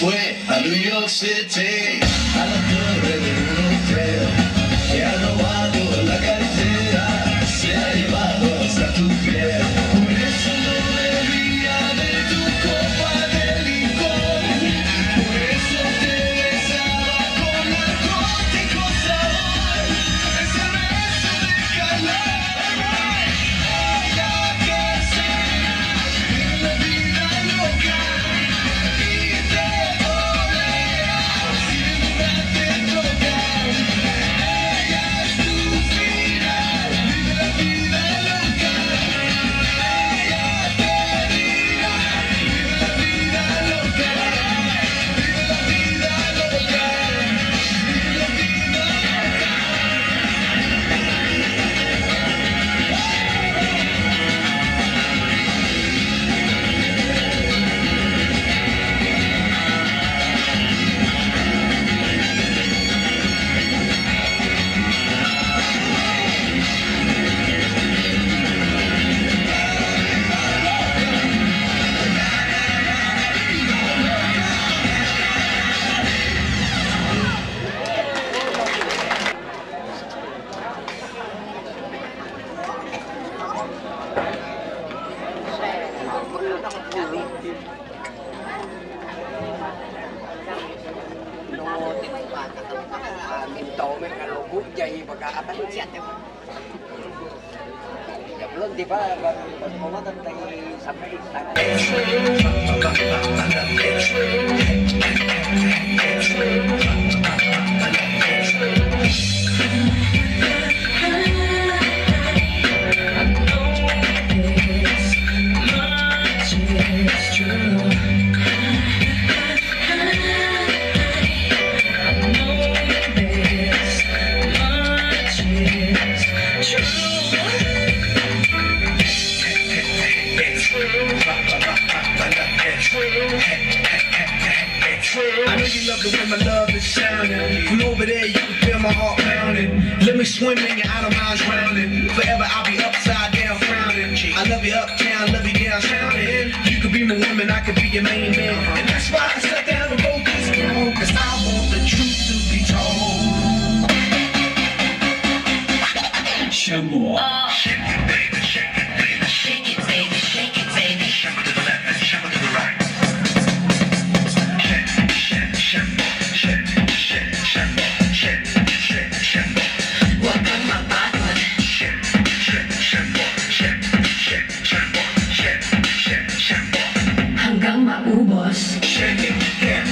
fue a New York City, a la torre de minto may kalau bukjay pagkaatan siya Belum tiba, baru mau tayo sampai I know you love the way my love is sounding. From over there, you can feel my heart pounding. Let me swim in your out of minds drowning. Forever I'll be upside down frowning. I love you uptown, love you downtown. You could be my woman, I could be your main man. And that's why I sat down Who was? It, yeah.